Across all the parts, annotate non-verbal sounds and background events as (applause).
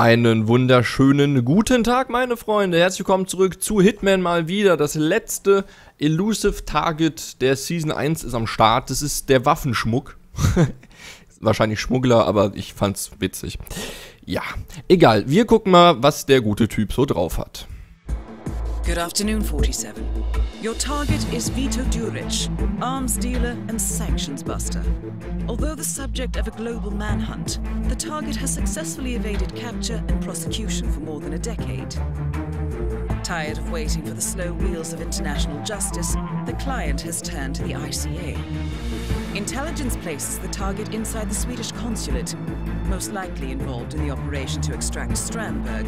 Einen wunderschönen guten Tag, meine Freunde. Herzlich willkommen zurück zu Hitman mal wieder. Das letzte Elusive Target der Season 1 ist am Start. Das ist der Waffenschmuck. (laughs) Wahrscheinlich Schmuggler, aber ich fand's witzig. Ja, egal. Wir gucken mal, was der gute Typ so drauf hat. Good afternoon, 47. Your target is Vito Duric, arms dealer and sanctions buster. Although the subject of a global manhunt, the target has successfully evaded capture and prosecution for more than a decade. Tired of waiting for the slow wheels of international justice, the client has turned to the ICA. Intelligence places the target inside the Swedish consulate, most likely involved in the operation to extract Strandberg.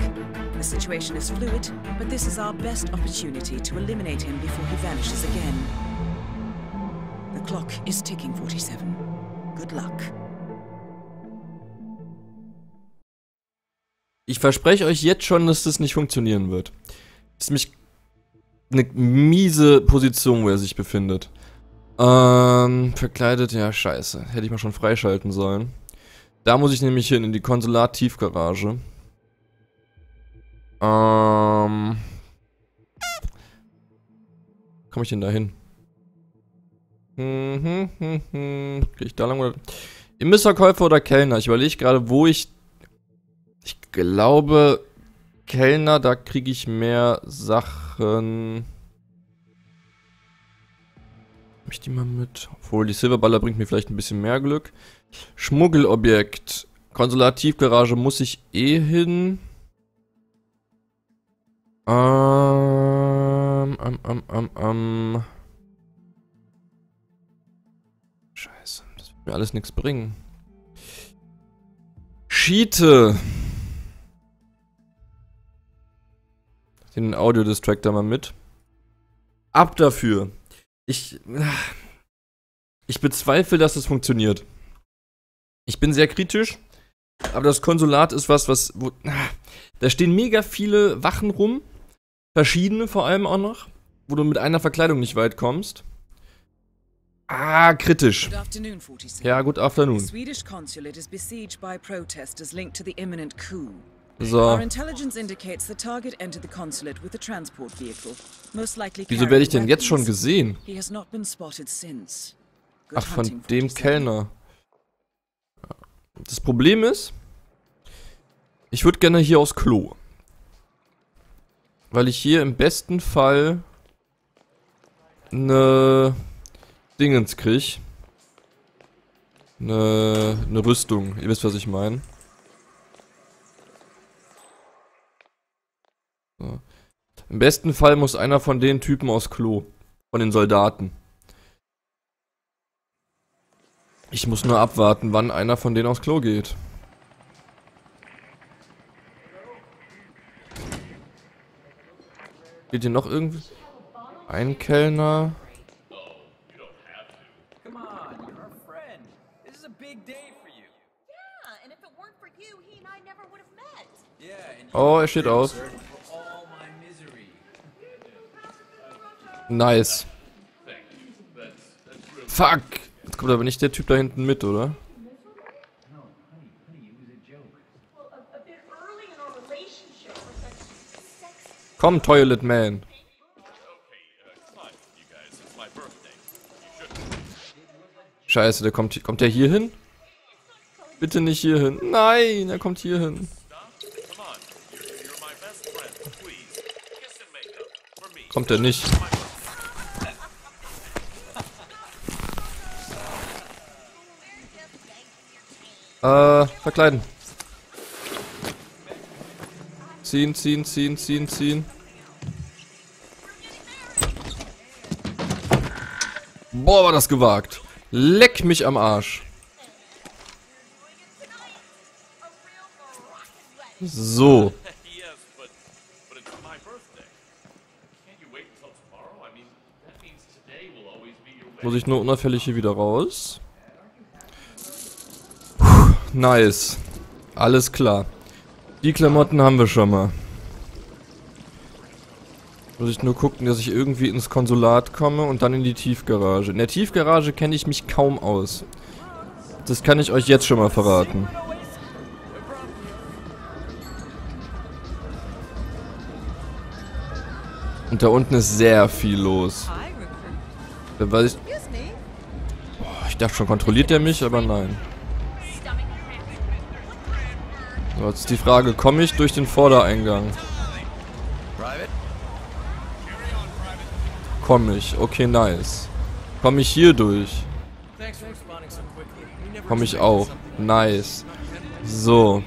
The situation is fluid, but this is our best opportunity to eliminate him before he vanishes again. The clock is ticking, 47. Good luck. Ich verspreche euch jetzt schon, dass das nicht funktionieren wird. Ist nämlich eine miese Position, wo er sich befindet. Ähm, verkleidet, ja, scheiße. Hätte ich mal schon freischalten sollen. Da muss ich nämlich hin, in die Konsulat-Tiefgarage. Ähm... Komme ich denn da hin? Hm, hm, hm, hm. Krieg ich da lang oder... Imbissverkäufer oder Kellner? Ich überlege gerade, wo ich... Ich glaube... Kellner, da kriege ich mehr Sachen... ich die mal mit? Obwohl, die Silberballer bringt mir vielleicht ein bisschen mehr Glück. Schmuggelobjekt. Konsulativgarage muss ich eh hin. Ähm, ähm, ähm, ähm, ähm. Scheiße, das wird mir alles nichts bringen. Schiete. Den Audio-Distractor mal mit. Ab dafür. Ich. Ich bezweifle, dass es funktioniert. Ich bin sehr kritisch, aber das Konsulat ist was, was. Wo, da stehen mega viele Wachen rum. Verschiedene vor allem auch noch. Wo du mit einer Verkleidung nicht weit kommst. Ah, kritisch. Good afternoon, 47. Ja, gut afternoon. The Swedish consulate is besieged by protesters linked to the imminent coup. So. Our intelligence indicates the target entered the consulate with a transport vehicle, most likely Wieso werde ich denn jetzt schon gesehen? He has not been spotted since. Good Ach, von dem 47. Kellner. Das Problem ist, ich würde gerne hier aufs Klo. Weil ich hier im besten Fall eine Dingens krieg. Eine, eine Rüstung. Ihr wisst, was ich meine. So. Im besten Fall muss einer von den Typen aufs Klo. Von den Soldaten. Ich muss nur abwarten, wann einer von denen aufs Klo geht. Geht hier noch irgendwie? Ein Kellner. Come on, you're our friend. This is a big day for you. Yeah, and if it weren't for you, he and I never would have met. Yeah, and Oh, er steht aus. Nice. Fuck. Jetzt kommt aber nicht der Typ da hinten mit, oder? Komm, Toilet Man. Scheiße, der kommt, kommt der hier hin? Bitte nicht hier hin. Nein, er kommt hier hin. Kommt er nicht. Äh, verkleiden. Ziehen, ziehen, ziehen, ziehen, ziehen. Boah, war das gewagt. Leck mich am Arsch. So. Muss ich nur unauffällig hier wieder raus. Puh, nice. Alles klar. Die Klamotten haben wir schon mal. Muss ich nur gucken, dass ich irgendwie ins Konsulat komme und dann in die Tiefgarage. In der Tiefgarage kenne ich mich kaum aus. Das kann ich euch jetzt schon mal verraten. Und da unten ist sehr viel los. Da weiß ich... Oh, ich dachte schon, kontrolliert der mich, aber nein jetzt ist die Frage, komme ich durch den Vordereingang? Komme ich, okay, nice. Komme ich hier durch? Komme ich auch, nice. So.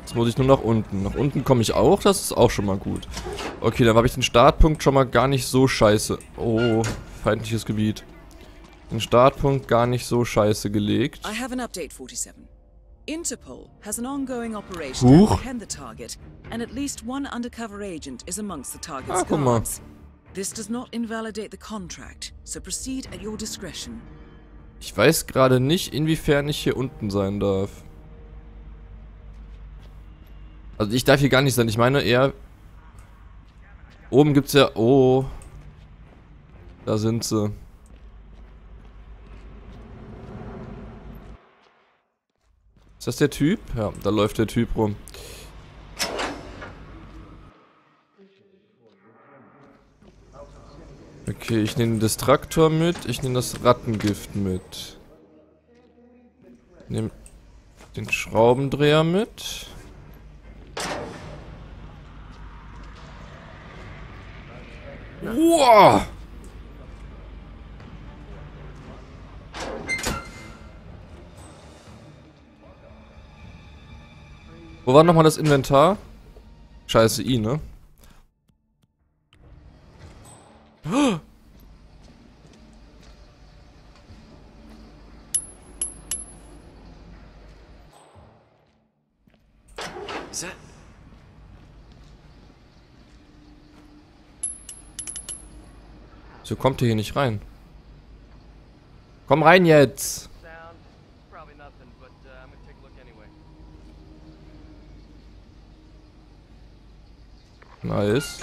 Jetzt muss ich nur nach unten. Nach unten komme ich auch, das ist auch schon mal gut. Okay, dann habe ich den Startpunkt schon mal gar nicht so scheiße. Oh, feindliches Gebiet. Den Startpunkt gar nicht so scheiße gelegt. I have an update, 47. Interpol has an ongoing operation to apprehend the target, and at least one undercover agent is amongst the target's Ah, guck mal. guards. This does not invalidate the contract, so proceed at your discretion. Ich weiß gerade nicht, inwiefern ich hier unten sein darf. Also ich darf hier gar nicht sein. Ich meine eher... Oben gibt's ja... Oh. Da sind sie. Ist das der Typ? Ja, da läuft der Typ rum. Okay, ich nehme den Distraktor mit, ich nehme das Rattengift mit. Nehme den Schraubendreher mit. Wow! Wo war nochmal das Inventar? Scheiße, I, ne? So kommt ihr hier nicht rein. Komm rein jetzt! Nice.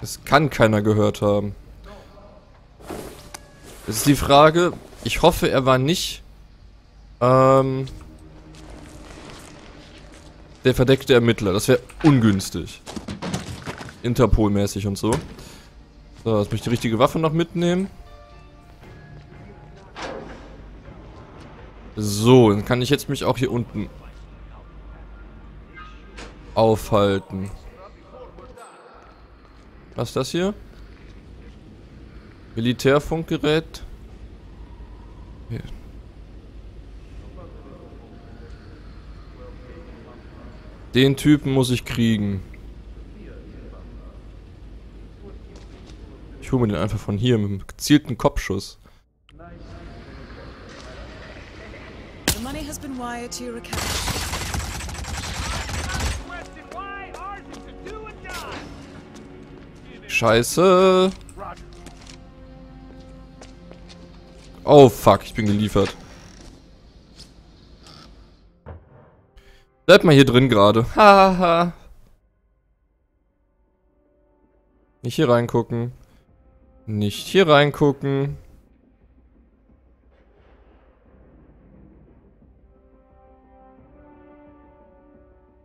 Das kann keiner gehört haben. Das ist die Frage. Ich hoffe, er war nicht ähm, der verdeckte Ermittler. Das wäre ungünstig. Interpol-mäßig und so. So, jetzt muss ich die richtige Waffe noch mitnehmen. So, dann kann ich jetzt mich auch hier unten aufhalten. Was ist das hier? Militärfunkgerät. Hier. Den Typen muss ich kriegen. Ich hole mir den einfach von hier mit einem gezielten Kopfschuss. The money has been wired to your account. Scheiße. Oh fuck, ich bin geliefert. Bleib mal hier drin gerade. (laughs) Haha. Nicht hier reingucken. Nicht hier reingucken.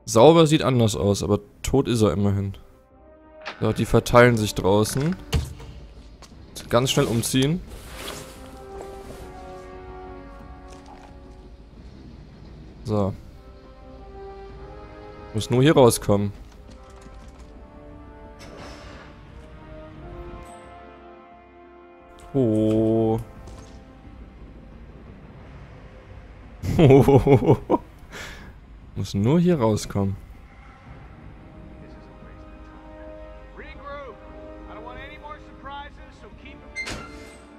Sauber sieht anders aus, aber tot ist er immerhin. So, die verteilen sich draußen. Ganz schnell umziehen. So. Muss nur hier rauskommen. Oh. (laughs) Muss nur hier rauskommen.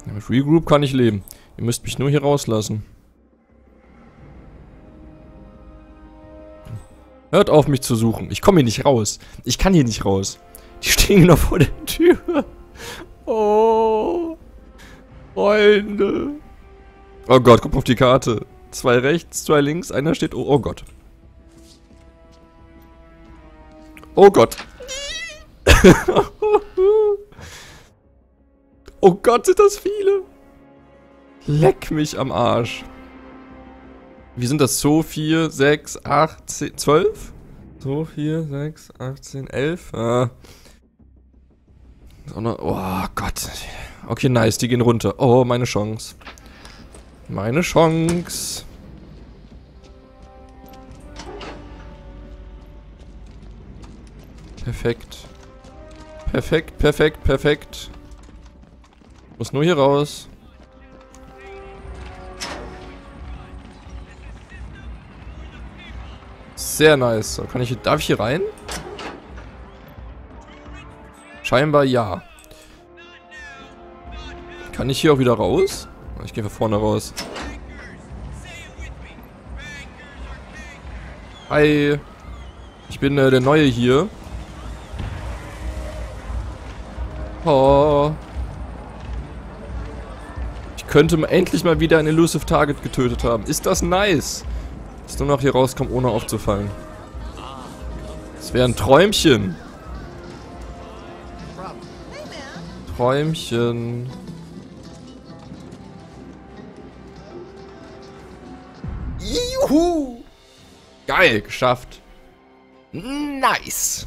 Ja, mit Regroup kann ich leben. Ihr müsst mich nur hier rauslassen. Hört auf, mich zu suchen. Ich komme hier nicht raus. Ich kann hier nicht raus. Die stehen noch vor der Tür. Oh. Freunde. Oh Gott, guck auf die Karte. Zwei rechts, zwei links, einer steht... Oh, oh Gott. Oh Gott. oh Gott, sind das viele. Leck mich am Arsch. Wie sind das? So 4, 6, 8, 10, 12? So 4, 6, 18, 11. Ah. Oh Gott. Okay, nice, die gehen runter. Oh, meine Chance. Meine Chance. Perfekt. Perfekt, perfekt, perfekt. Muss nur hier raus. Sehr nice. So, Kann ich, darf ich hier rein? Scheinbar ja. Kann ich hier auch wieder raus? Ich gehe von vorne raus. Hi. Ich bin äh, der Neue hier. Oh. Ich könnte endlich mal wieder ein Elusive Target getötet haben. Ist das nice? Dass nur noch hier rauskommt, ohne aufzufallen. Das wäre ein Träumchen. Träumchen. Juhu! Geil, geschafft. Nice.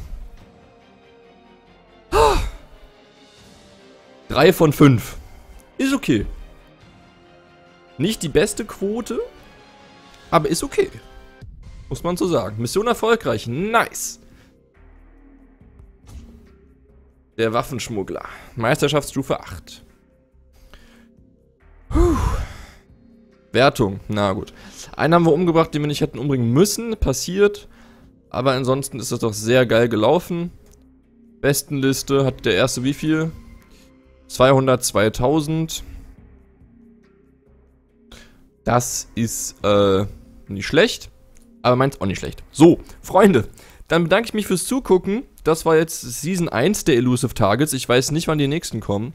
3 von 5. Ist okay. Nicht die beste Quote, aber ist okay. Muss man so sagen. Mission erfolgreich. Nice. Der Waffenschmuggler. Meisterschaftsstufe 8. Puh. Wertung. Na gut. Einen haben wir umgebracht, den wir nicht hätten umbringen müssen. Passiert. Aber ansonsten ist das doch sehr geil gelaufen. Bestenliste hat der erste wie viel? 202.000. Das ist äh, nicht schlecht, aber meins auch nicht schlecht. So, Freunde, dann bedanke ich mich fürs Zugucken. Das war jetzt Season 1 der Elusive Targets. Ich weiß nicht, wann die nächsten kommen.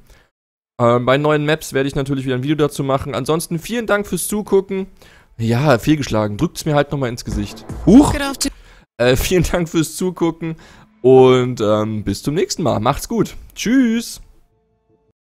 Ähm, bei neuen Maps werde ich natürlich wieder ein Video dazu machen. Ansonsten vielen Dank fürs Zugucken. Ja, fehlgeschlagen. Drückt's mir halt nochmal ins Gesicht. Huch! Äh, vielen Dank fürs Zugucken und ähm, bis zum nächsten Mal. Macht's gut. Tschüss.